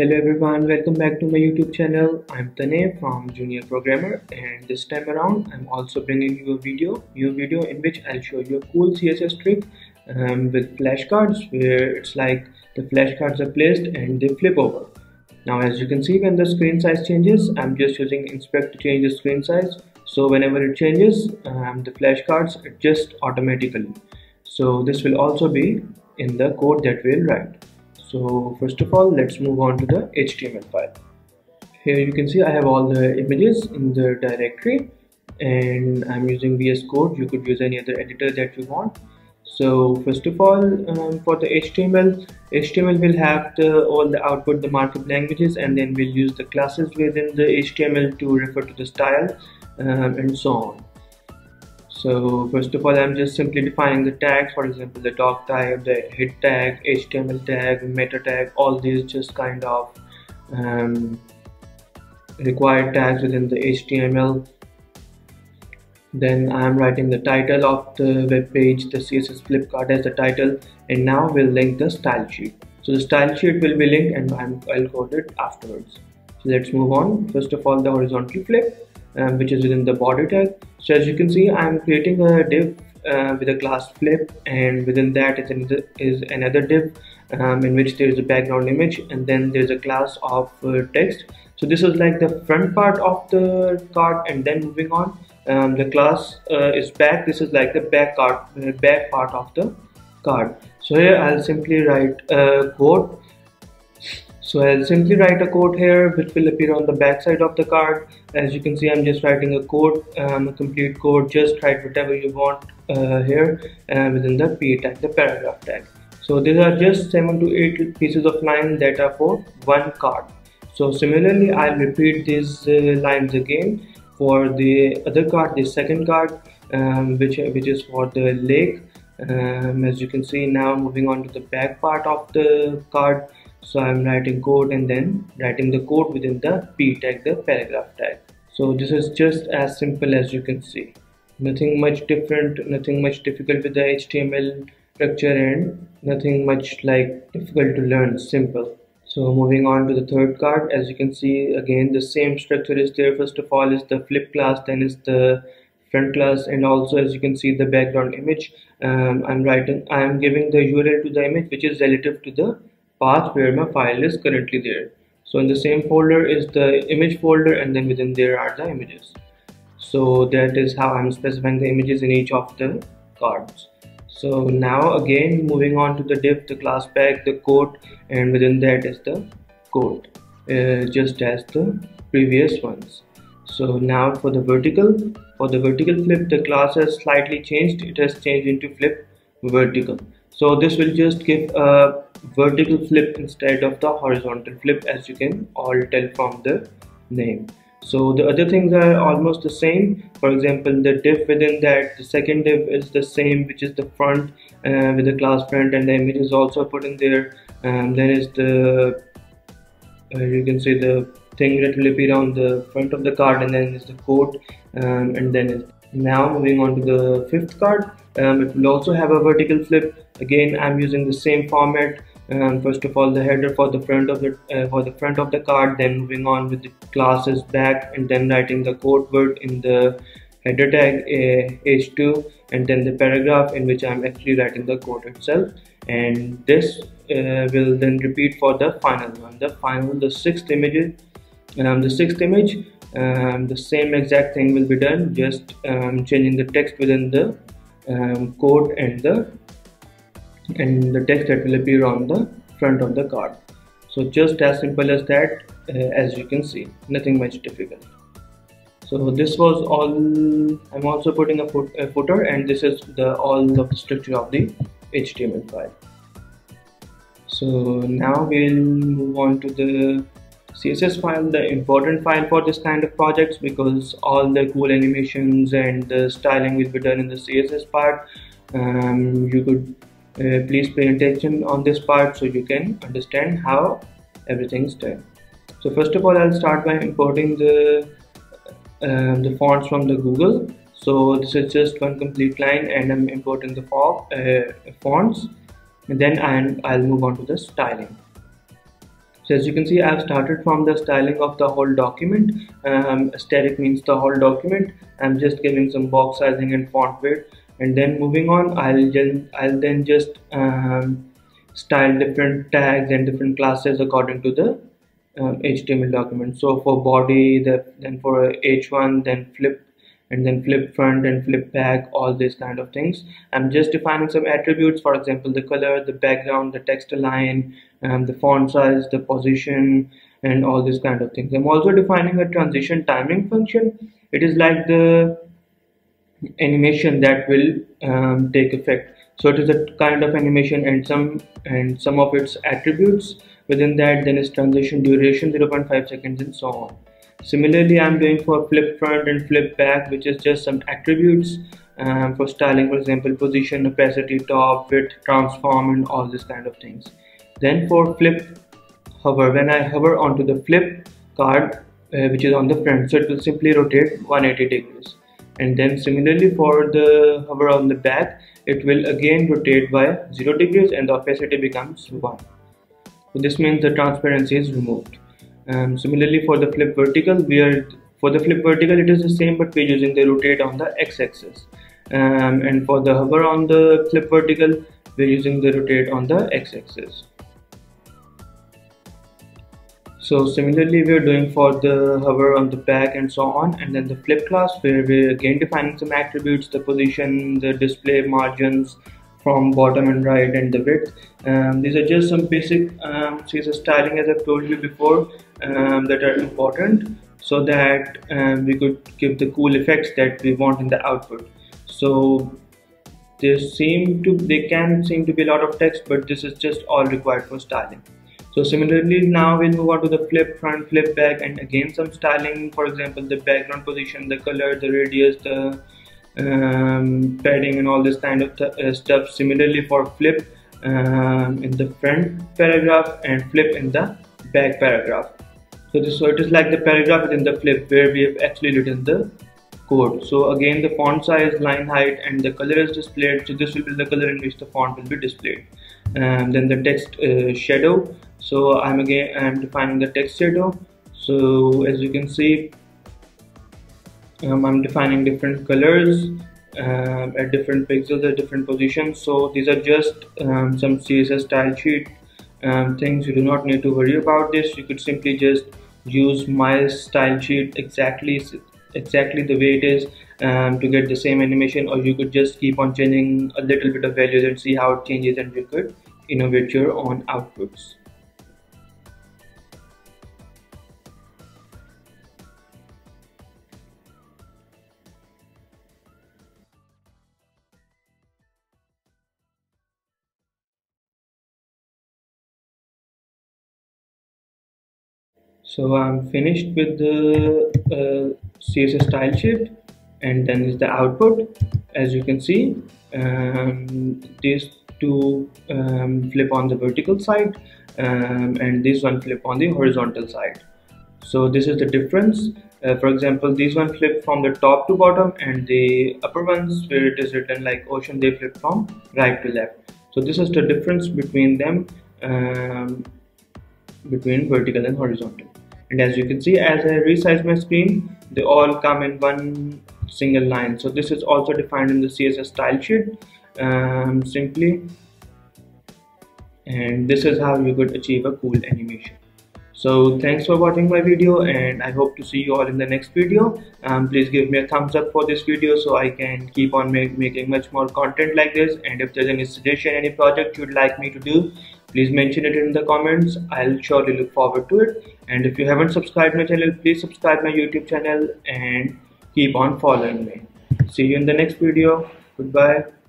Hello everyone, welcome back to my YouTube channel. I'm Tanay from Junior Programmer and this time around I'm also bringing you a video, new video in which I'll show you a cool CSS trick um, with flashcards where it's like the flashcards are placed and they flip over. Now as you can see when the screen size changes, I'm just using inspect to change the screen size. So whenever it changes, um, the flashcards adjust automatically. So this will also be in the code that we'll write so first of all let's move on to the HTML file. Here you can see I have all the images in the directory and I'm using VS Code. You could use any other editor that you want. So first of all um, for the HTML HTML will have the all the output the markup languages and then we'll use the classes within the HTML to refer to the style um, and so on so first of all I'm just simply defining the tags. For example the doc type the head tag HTML tag meta tag all these just kind of um, required tags within the HTML then I'm writing the title of the web page the CSS flipcard as the title and now we'll link the style sheet. So the style sheet will be linked and i will code it afterwards. So let's move on. First of all the horizontal flip um, which is within the body tag so as you can see I'm creating a div uh, with a class flip and within that is another, is another div um, in which there is a background image and then there's a class of uh, text. So this is like the front part of the card and then moving on um, the class uh, is back. This is like the back card uh, back part of the card. So here I'll simply write a code so I'll simply write a code here which will appear on the back side of the card. As you can see, I'm just writing a code, um, a complete code. Just write whatever you want uh, here uh, within the p tag, the paragraph tag. So these are just seven to eight pieces of line that are for one card. So similarly, I'll repeat these uh, lines again for the other card, the second card, um, which which is for the lake. Um, as you can see now, moving on to the back part of the card so i'm writing code and then writing the code within the p tag the paragraph tag. So this is just as simple as you can see. Nothing much different nothing much difficult with the html structure and nothing much like difficult to learn simple. So moving on to the third card as you can see again the same structure is there. First of all is the flip class then is the front class and also as you can see the background image. Um, I'm writing I am giving the URL to the image which is relative to the path where my file is currently there. So in the same folder is the image folder and then within there are the images. So that is how I'm specifying the images in each of the cards. So now again moving on to the div the class back the code and within that is the code uh, just as the previous ones. So now for the vertical for the vertical flip the class has slightly changed. It has changed into flip vertical. So this will just give a vertical flip instead of the horizontal flip as you can all tell from the name. So the other things are almost the same. For example the div within that the second div is the same which is the front uh, with the class front and the image is also put in there. And then is the uh, you can see the thing that will appear on the front of the card and then is the code um, and then now moving on to the fifth card um, it will also have a vertical flip. Again I'm using the same format um, first of all the header for the front of the uh, for the front of the card then moving on with the classes back and then writing the code word in the header tag uh, h2 and then the paragraph in which I'm actually writing the code itself. And this uh, will then repeat for the final one. The final the sixth image um, the sixth image um, the same exact thing will be done just um, changing the text within the um, code and the and the text that will appear on the front of the card. So just as simple as that uh, as you can see nothing much difficult. So this was all i'm also putting a, foot, a footer and this is the all the structure of the html file. So now we'll move on to the css file the important file for this kind of projects because all the cool animations and the styling will be done in the css part. Um, you could uh, please pay attention on this part so you can understand how everything's done. So first of all I'll start by importing the uh, the fonts from the Google. So this is just one complete line and I'm importing the uh, fonts. And then i I'll move on to the styling. So as you can see I've started from the styling of the whole document. Um, asterisk means the whole document. I'm just giving some box sizing and font weight and then moving on I'll just I'll then just um, style different tags and different classes according to the um, HTML document. So for body the, then for h1 then flip and then flip front and flip back all these kind of things. I'm just defining some attributes for example the color the background the text align um, the font size the position and all these kind of things. I'm also defining a transition timing function. It is like the animation that will um, take effect. So it is a kind of animation and some and some of its attributes. Within that then is transition duration 0.5 seconds and so on. Similarly, I'm doing for flip front and flip back, which is just some attributes. Um, for styling, for example, position, opacity, top, width, transform, and all this kind of things. Then for flip hover, when I hover onto the flip card, uh, which is on the front, so it will simply rotate 180 degrees. And then similarly for the hover on the back, it will again rotate by 0 degrees and the opacity becomes 1. So this means the transparency is removed. Um, similarly for the flip vertical, we are for the flip vertical it is the same but we're using the rotate on the x-axis. Um, and for the hover on the flip vertical, we're using the rotate on the x-axis. So similarly we're doing for the hover on the back and so on and then the flip class where we're again defining some attributes, the position, the display margins, from bottom and right and the width. Um, these are just some basic um, CSS styling as I've told you before um, that are important so that um, we could give the cool effects that we want in the output. So there seem to they can seem to be a lot of text but this is just all required for styling so similarly now we'll move on to the flip front flip back and again some styling. For example the background position the color the radius the um, padding and all this kind of uh, stuff. Similarly for flip um, in the front paragraph and flip in the back paragraph. So this so it is like the paragraph within the flip where we have actually written the code so again the font size line height and the color is displayed. So this will be the color in which the font will be displayed. And um, then the text uh, shadow. So i'm again i'm defining the text shadow. So as you can see um, I'm defining different colors uh, at different pixels at different positions. So these are just um, some CSS style sheet um, things. You do not need to worry about this. You could simply just use my style sheet exactly exactly the way it is um, to get the same animation or you could just keep on changing a little bit of values and see how it changes and you could innovate your own outputs. So I'm finished with the uh, CSS style sheet and then is the output. As you can see um, these two um, flip on the vertical side um, and this one flip on the horizontal side. So this is the difference. Uh, for example these one flip from the top to bottom and the upper ones where it is written like ocean they flip from right to left. So this is the difference between them um, between vertical and horizontal. And as you can see as I resize my screen they all come in one single line. So this is also defined in the CSS style sheet um, simply. And this is how you could achieve a cool animation so thanks for watching my video and I hope to see you all in the next video. Um, please give me a thumbs up for this video so I can keep on make, making much more content like this. And if there's any suggestion any project you'd like me to do please mention it in the comments. I'll surely look forward to it. And if you haven't subscribed my channel please subscribe my youtube channel and keep on following me. See you in the next video. Goodbye